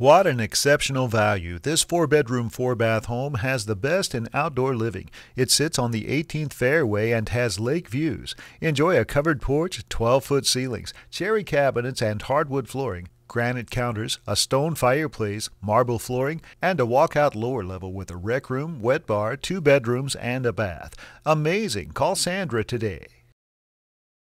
What an exceptional value. This four bedroom, four bath home has the best in outdoor living. It sits on the 18th fairway and has lake views. Enjoy a covered porch, 12 foot ceilings, cherry cabinets, and hardwood flooring, granite counters, a stone fireplace, marble flooring, and a walkout lower level with a rec room, wet bar, two bedrooms, and a bath. Amazing. Call Sandra today.